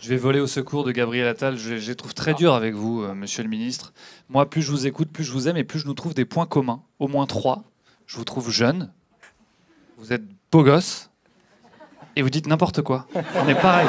Je vais voler au secours de Gabriel Attal. Je, les trouve très durs avec vous, euh, monsieur le ministre. Moi, plus je vous écoute, plus je vous aime et plus je nous trouve des points communs. Au moins trois. Je vous trouve jeune. Vous êtes beau gosse. Et vous dites n'importe quoi. On est pareil.